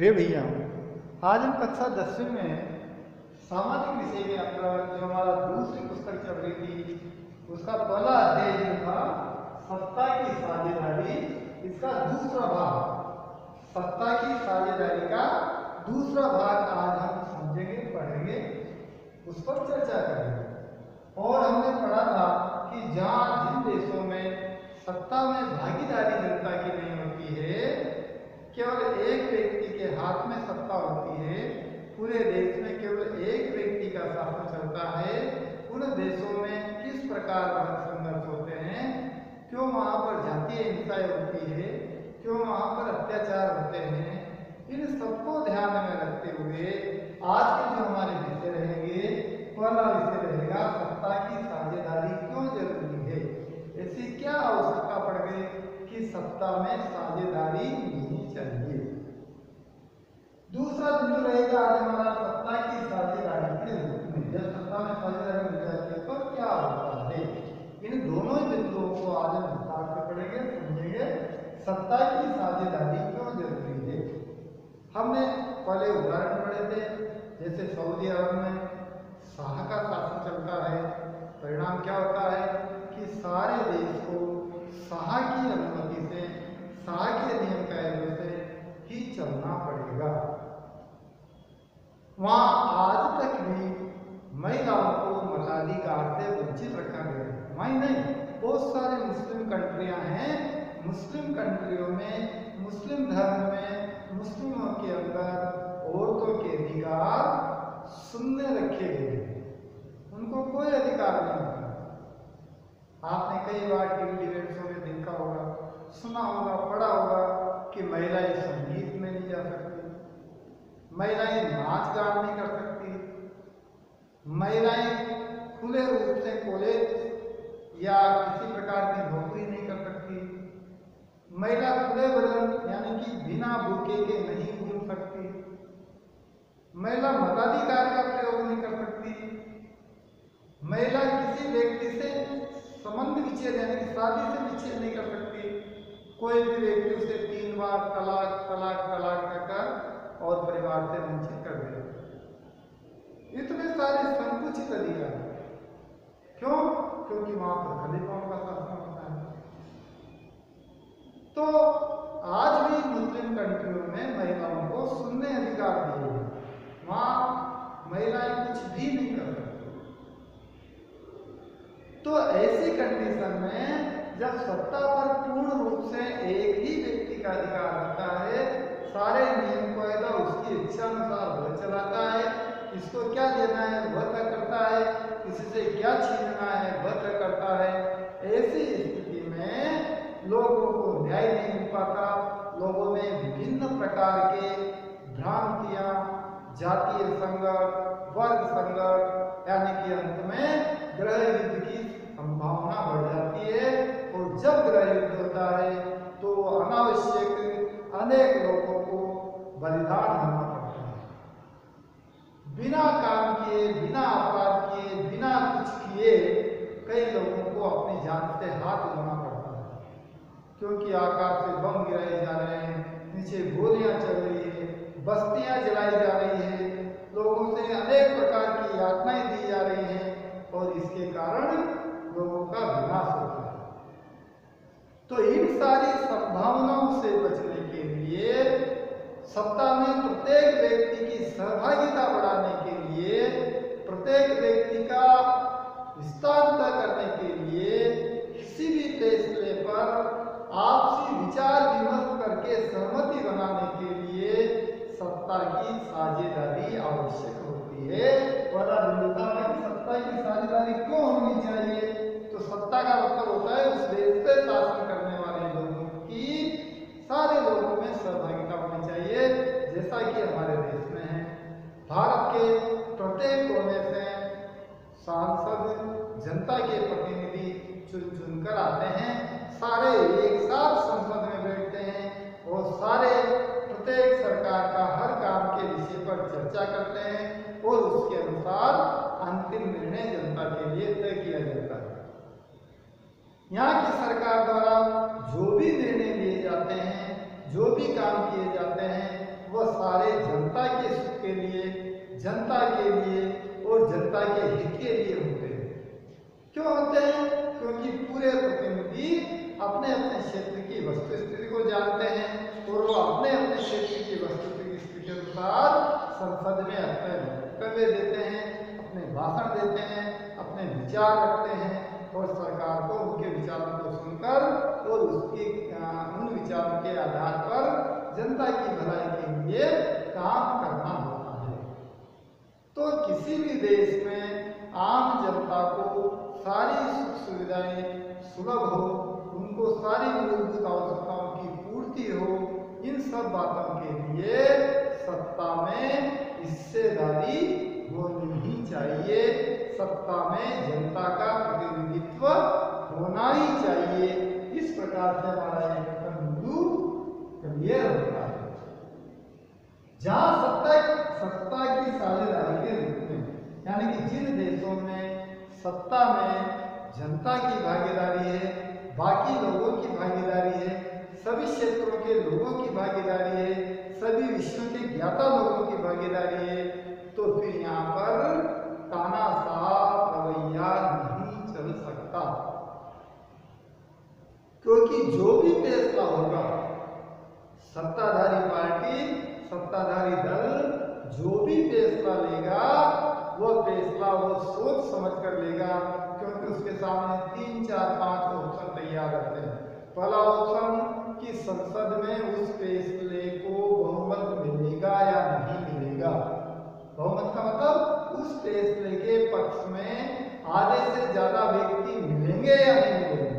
प्रिय भैया आज हम कक्षा दसवीं में सामाजिक विषय में अंदर जो हमारा दूसरी पुस्तक चल रही थी, उसका पहला अध्याय जो था, सत्ता की साझेदारी, इसका दूसरा भाग। सत्ता की साझेदारी का दूसरा भाग आज हम समझेंगे, पढ़ेंगे, उस पर चर्चा करेंगे। और हमने पढ़ा था कि जहाँ जिन देशों में सत्ता में भागीदारी जनता की नहीं होती है केवल एक व्यक्ति के हाथ में सत्ता होती है, पूरे देश में केवल एक व्यक्ति का शासन चलता है। उन देशों में किस प्रकार संघर्ष होते हैं? क्यों वहाँ पर जातीय हिंसाएँ होती है? क्यों वहाँ पर अत्याचार होते हैं? इन सबको ध्यान में रखते हुए आज के जो हमारे विषय रहेंगे पहला विषय रहेगा, सत्ता की साझेदारी क्यों ज़रूरी है? ऐसी क्या आवश्यकता पड़ गई कि सत्ता में साझेदारी होनी चाहिए दूसरा बिंदु रहेगा आज हमारा सत्ता की साझेदारी के रूप में जब सत्ता में साझेदारी मिल जाती है तो क्या होता है इन दोनों ही बिंदुओं को आज हम विस्तार से पढ़ेंगे समझेंगे सत्ता की साझेदारी क्यों ज़रूरी है? हमने पहले उदाहरण पढ़े थे, जैसे सऊदी अरब में शाह का शासन चलता है, परिणाम क्या होता है? कि सारे देश को शाह की अनुमति से, शाह के नियम कायदों से ही चलना पड़ेगा। वहाँ आज तक भी महिलाओं को मताधिकार से वंचित रखा गया है। वहीं नहीं, बहुत सारे मुस्लिम कंट्रियाँ हैं मुस्लिम कंट्रियों में, मुस्लिम धर्म में, मुस्लिमों के अंदर औरतों के अधिकार सुनने रखे गए उनको कोई अधिकार नहीं होता। आपने कई बार टीवी डिबेट्सों में देखा होगा, सुना होगा, पढ़ा होगा कि महिलाएँ संगीत में नहीं जा सकती, महिलाएँ नाच गान नहीं कर सकती, महिलाएँ खुले रूप से कॉलेज या किसी प्रकार की नौकरी महिला खुले बदन यानी कि बिना बुके के नहीं घूम सकती। महिला मताधिकार का प्रयोग नहीं कर सकती। महिला किसी व्यक्ति से संबंध विच्छेद, यानी कि शादी से विच्छेद नहीं कर सकती। कोई भी व्यक्ति उसे तीन बार तलाक तलाक तलाक कहकर और परिवार से वंचित कर दे। इतने सारे संकुचित अधिकार क्यों? क्योंकि वहाँ पर खलीफाओं का शासन होता है। तो आज भी मुस्लिम कंट्रियों में महिलाओं को सुनने अधिकार दिए वहाँ महिलाएँ कुछ भी नहीं कर सकती। तो ऐसी कंडीशन में जब सत्ता पर पूर्ण रूप से एक ही व्यक्ति का अधिकार होता है, सारे नियम कायदा उसकी इच्छा अनुसार वह चलाता है इसको क्या देना है वह तय करता है, किसी से क्या छीनना है वह तय करता है, ऐसी स्थिति में लोगों को न्याय नहीं मिल पाता, लोगों में विभिन्न प्रकार के भ्रांतियाँ, जातीय संघर्ष वर्ग संघर्ष यानी कि अंत में ग्रह युद्ध की संभावना बढ़ जाती है। और जब ग्रह युद्ध होता है तो अनावश्यक अनेक लोगों को बलिदान होना पड़ता है। बिना काम किए, बिना अपराध किए, बिना कुछ किए, कई लोगों को अपनी जान से हाथ धोना क्योंकि आकाश से बम गिराए जा रहे हैं, नीचे गोलियाँ चल रही है, बस्तियाँ जलाई जा रही है, लोगों से अनेक प्रकार की यातनाएँ दी जा रही हैं और इसके कारण लोगों का विनाश होता है। तो इन सारी संभावनाओं से बचने के लिए, सत्ता में प्रत्येक व्यक्ति की सहभागिता बढ़ाने के लिए, प्रत्येक व्यक्ति का विस्तार करने के लिए किसी भी फैसले पर सत्ता की साझेदारी आवश्यक होती है। बिंदु था कि सत्ता की साझेदारी क्यों होनी चाहिए? तो सत्ता का मतलब होता है उस देश पे शासन करने वाले लोगों की, सारे लोगों में सहभागिता होनी चाहिए, जैसा कि हमारे देश में है। भारत के प्रत्येक कोने से सांसद, जनता के प्रतिनिधि चुन चुन कर आते हैं। सारे एक साथ संसद में बैठते हैं और सारे प्रत्येक सरकार का चर्चा करते हैं और उसके अनुसार अंतिम निर्णय जनता के लिए तय किया जाता है। यहाँ की सरकार द्वारा जो भी निर्णय लिए जाते हैं, जो भी काम किए जाते हैं, वह सारे जनता के लिए और जनता के हित के लिए होते हैं। क्यों होते हैं? क्योंकि पूरे प्रतिनिधि अपने अपने क्षेत्र की वस्तु स्थिति को जानते हैं और वो अपने अपने क्षेत्र की वस्तु स्थिति के अनुसार संसद में अपने वक्तव्य देते हैं, अपने भाषण देते हैं, अपने विचार रखते हैं और सरकार को उनके विचारों को सुनकर और उसकी उन विचारों के आधार पर जनता की भलाई के लिए काम करना होता है। तो किसी भी देश में आम जनता को सारी सुख सुविधाएँ सुलभ हो, उनको सारी मूलभूत आवश्यकताओं की पूर्ति हो, इन सब बातों के लिए सत्ता में हिस्सेदारी होनी ही चाहिए। सत्ता में जनता का प्रतिनिधित्व होना ही चाहिए। इस प्रकार से हमारा एक बिंदु क्लियर होता है। जहाँ सत्ता सत्ता की साझेदारी के रूप में यानी कि जिन देशों में सत्ता में जनता की भागीदारी है, बाकी लोगों की भागीदारी है सभी क्षेत्रों के लोगों की भागीदारी है, सभी विश्व के ज्ञाता लोगों की भागीदारी है तो फिर यहाँ पर तानाशाह रवैया नहीं चल सकता। क्योंकि जो भी फैसला होगा, सत्ताधारी पार्टी, सत्ताधारी दल जो भी फैसला लेगा, वह फैसला वो सोच समझ कर लेगा, क्योंकि उसके सामने तीन, चार, पाँच ऑप्शन तैयार रहते हैं। पहला ऑप्शन कि संसद में उस फैसले को बहुमत मिलेगा या नहीं मिलेगा? बहुमत का मतलब उस फैसले के पक्ष में आधे से ज़्यादा व्यक्ति मिलेंगे या नहीं मिलेंगे?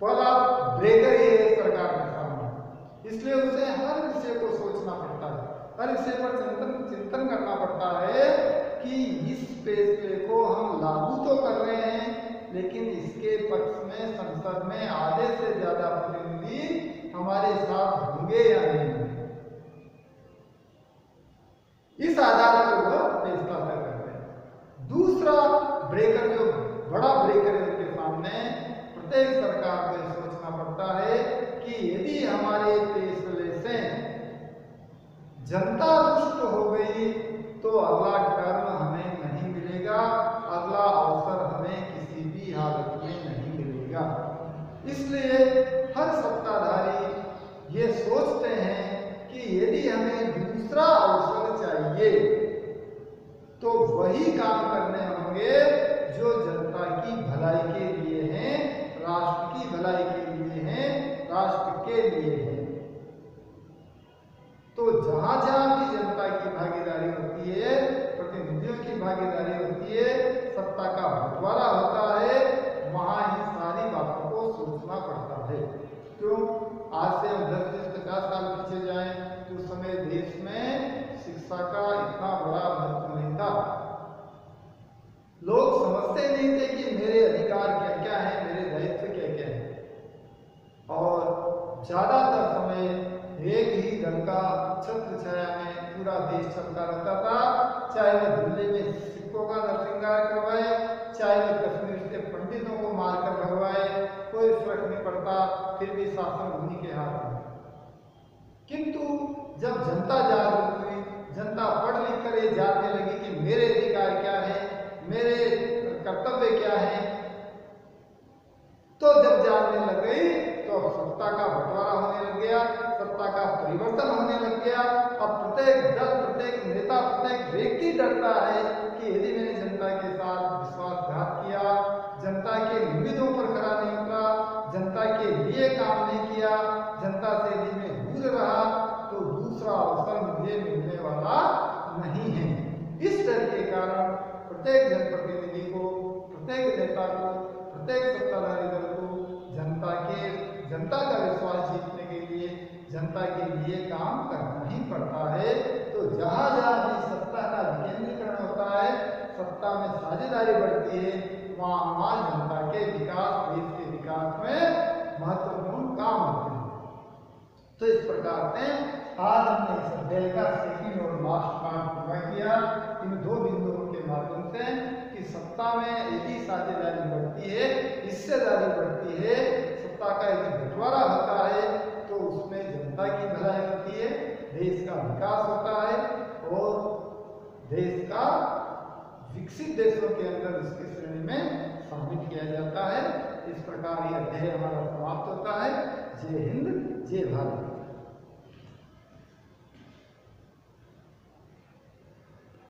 पहला ब्रेकर ये है सरकार के सामने। इसलिए उसे हर विषय को सोचना पड़ता है। हर विषय पर चिंतन चिंतन करना पड़ता है कि इस फैसले को हम लागू तो कर रहे हैं लेकिन इसके पक्ष में, संसद में आधे से ज़्यादा प्रतिनिधि हमारे साथ होंगे या नहीं? इस आधार पर वह फैसला तय करते हैं। दूसरा ब्रेकर जो, बड़ा ब्रेकर है उनके सामने, प्रत्येक सरकार को सोचना पड़ता है कि यदि हमारे फैसले से जनता रुष्ट हो गई तो अगला टर्म हमें नहीं मिलेगा। अगला अवसर हमें किसी भी हालत में नहीं मिलेगा इसलिए हर सत्ताधारी ये सोचते हैं कि यदि हमें दूसरा अवसर चाहिए तो वही काम करने होंगे जो जनता की भलाई के लिए हैं, राष्ट्र की भलाई के लिए हैं, राष्ट्र के लिए हैं। तो जहाँ जहाँ भी जनता की भागीदारी होती है, प्रतिनिधियों की भागीदारी होती है, सत्ता का बंटवारा होता है वहाँ इन सारी बातों को सोचना पड़ता है क्यों आज से हम दस बीस पचास साल पीछे जाएँ तो उस समय देश में शिक्षा का इतना बड़ा महत्व नहीं था लोग समझते नहीं थे कि मेरे अधिकार क्या क्या है मेरे दायित्व क्या क्या है और ज़्यादातर समय एक ही दल का छत्र छाया में पूरा देश चलता रहता था। चाहे वह दिल्ली में सिक्कों का नरसिंगार करवाए, चाहे वह कश्मीर से पंडितों को मारकर भगवाए, कोई फ़र्क नहीं पड़ता, फिर भी शासन उन्हीं के हाथ में। किंतु जब जनता जागरूक हुई, जनता पढ़ लिख कर ये जानने लगी कि मेरे अधिकार क्या है, मेरे कर्तव्य क्या है तो जब जानने लग गई तो सत्ता का बंटवारा होने लग गया, सत्ता का परिवर्तन होने लग गया। अब प्रत्येक दल, प्रत्येक नेता, प्रत्येक व्यक्ति डरता है कि यदि मैंने जनता के साथ विश्वासघात किया, जनता के उम्मीदों पर खड़ा नहीं उतरा, जनता के लिए काम नहीं किया, जनता से यदि मैं दूर रहा तो दूसरा अवसर मुझे मिलने वाला नहीं है। इस डर के कारण प्रत्येक जनप्रतिनिधि को, प्रत्येक नेता को, प्रत्येक सत्ताधारी दल के जनता का विश्वास जीतने के लिए, जनता के लिए काम करना ही पड़ता है। तो जहाँ जहाँ भी सत्ता का विकेंद्रीकरण होता है, सत्ता में साझेदारी बढ़ती है, वहाँ वहाँ जनता के विकास, देश के विकास में महत्वपूर्ण काम होते हैं। तो इस प्रकार से आज हमने इस अध्याय का सेकंड और लास्ट पार्ट पूरा किया। इन दो बिंदुओं के माध्यम से कि सत्ता में यदि साझेदारी बढ़ती है हिस्सेदारी बढ़ती है सत्ता का यदि बंटवारा होता है तो उसमें जनता की भलाई होती है, देश का विकास होता है और देश का विकसित देशों के अंदर इसकी श्रेणी में शामिल किया जाता है। इस प्रकार यह अध्याय हमारा समाप्त होता है। जय हिंद, जय भारत।